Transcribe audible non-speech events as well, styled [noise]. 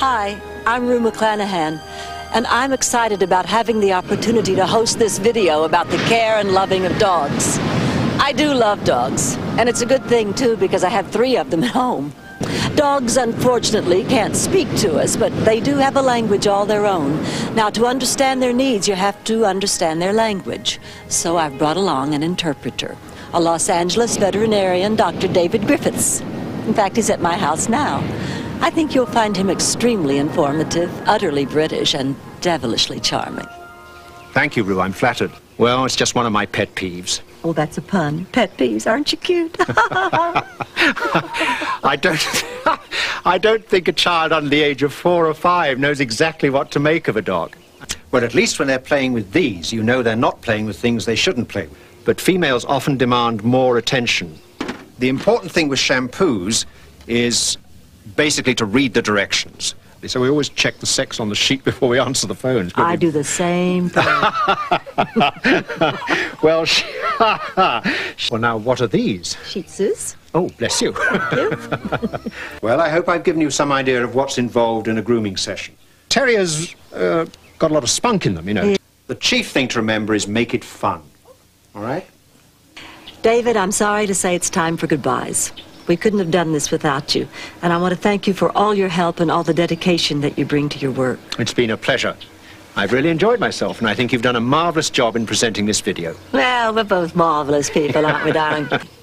Hi, I'm Rue McClanahan, and I'm excited about having the opportunity to host this video about the care and loving of dogs. I do love dogs, and it's a good thing too because I have three of them at home. Dogs, unfortunately, can't speak to us, but they do have a language all their own. Now, to understand their needs, you have to understand their language. So I've brought along an interpreter, a Los Angeles veterinarian, Dr. David Griffiths. In fact, he's at my house now. I think you'll find him extremely informative, utterly British, and devilishly charming. Thank you, Rue. I'm flattered. Well, it's just one of my pet peeves. Oh, that's a pun. Pet peeves, aren't you cute? [laughs] [laughs] I don't, [laughs] I don't think a child under the age of four or five knows exactly what to make of a dog. Well, at least when they're playing with these, you know they're not playing with things they shouldn't play with. But females often demand more attention. The important thing with shampoos is basically to read the directions. So we always check the sex on the sheet [laughs] before we answer the phone. I do the same thing. [laughs] well, she... [laughs] well, now, what are these? Shih Tzus. Oh, bless you. well, I hope I've given you some idea of what's involved in a grooming session. Terriers uh, got a lot of spunk in them, you know. Yeah. The chief thing to remember is make it fun. All right? David, I'm sorry to say it's time for goodbyes. We couldn't have done this without you. And I want to thank you for all your help and all the dedication that you bring to your work. It's been a pleasure. I've really enjoyed myself, and I think you've done a marvelous job in presenting this video. Well, we're both marvelous people, aren't we, darling? [laughs]